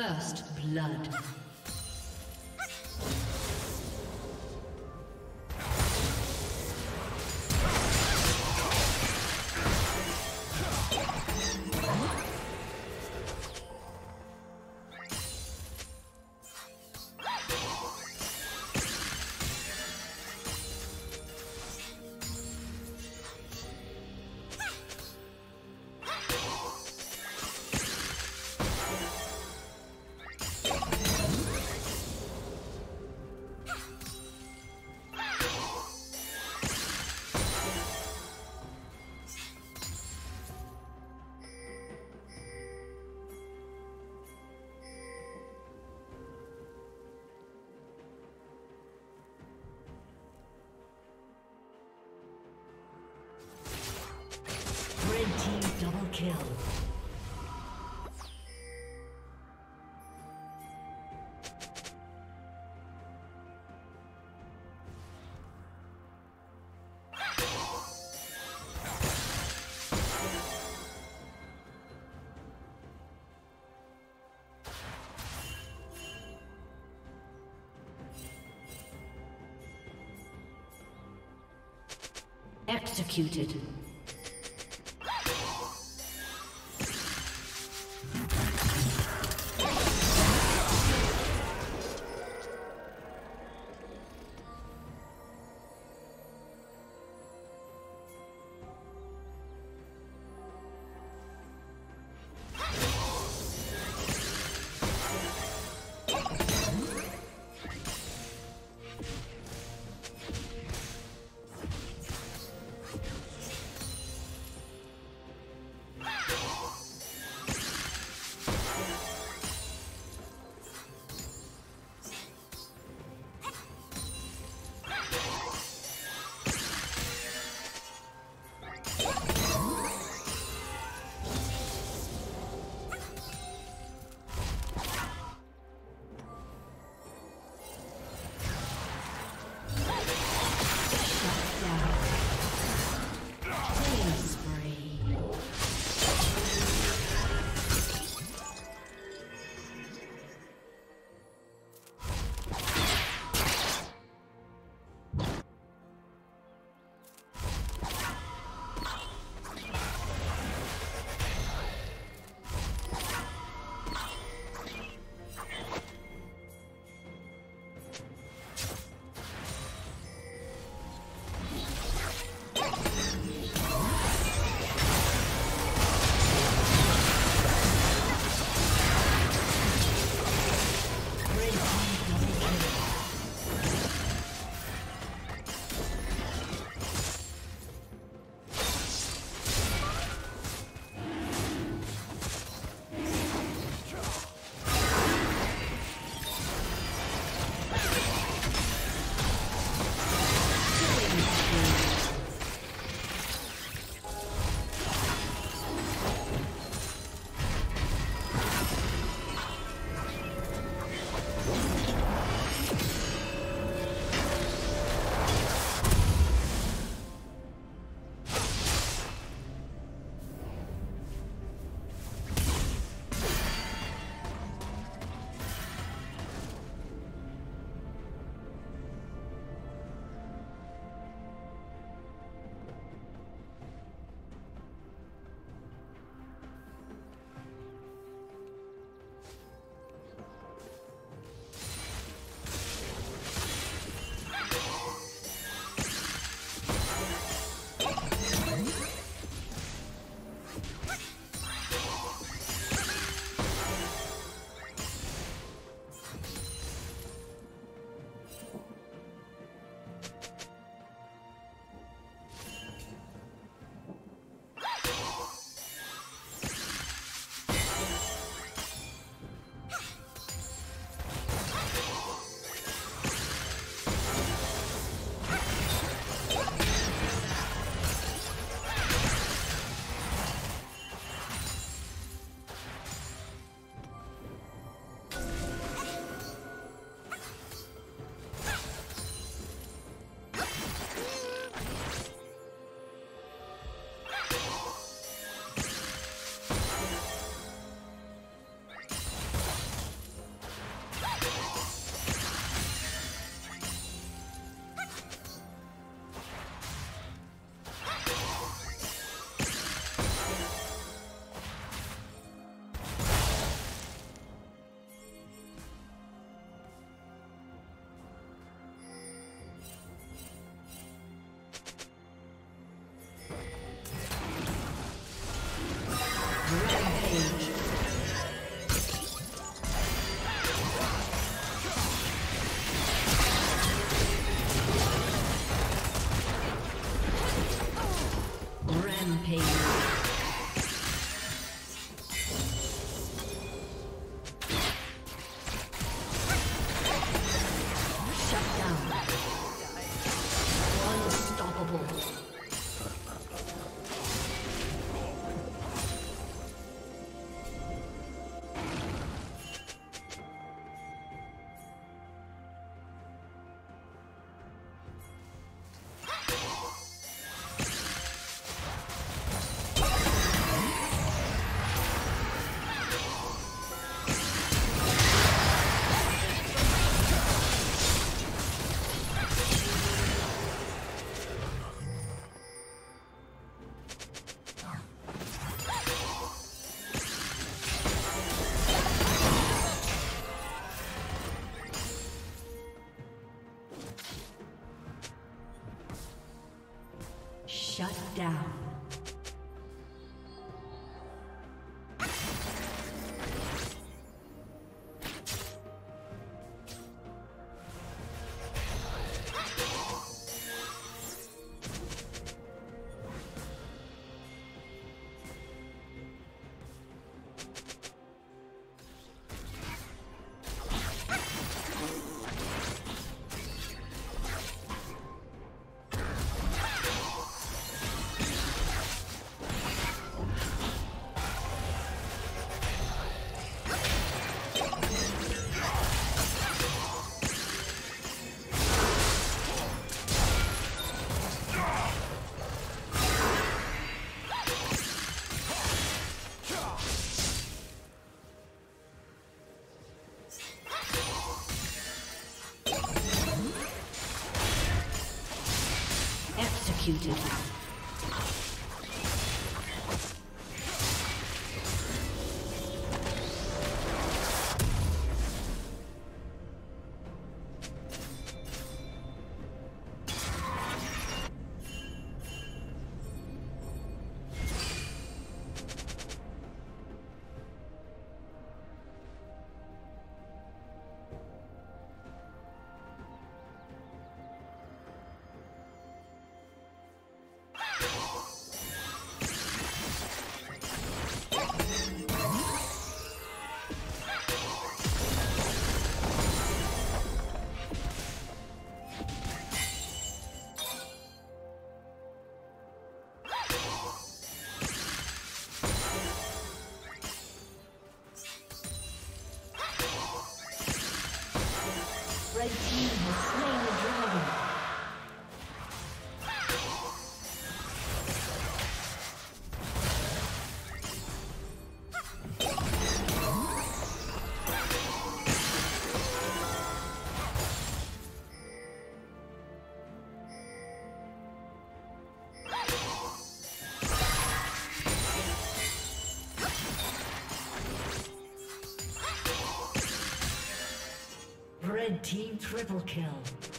First blood. Executed. Executed. Red team triple kill.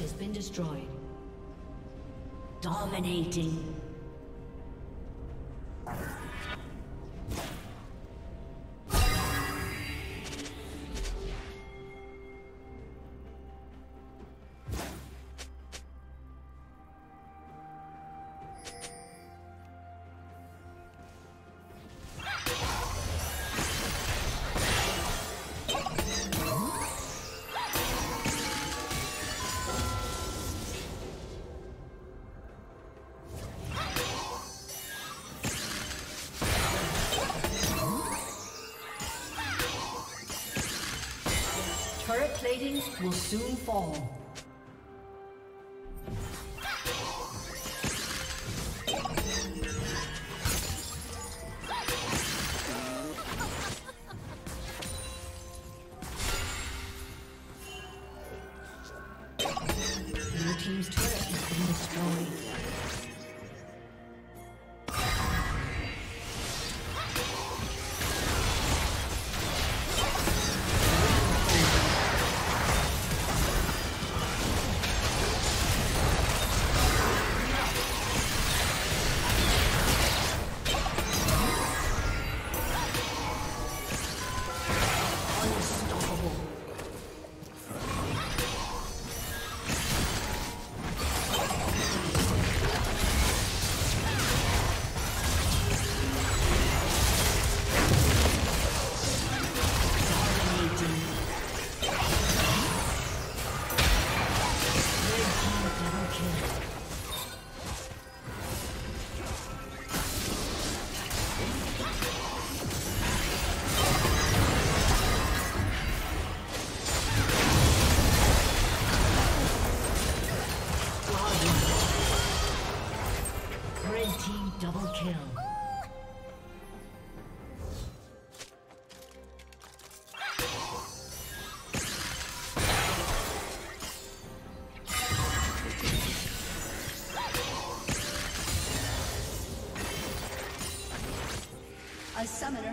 Has been destroyed. Dominating. Will soon fall.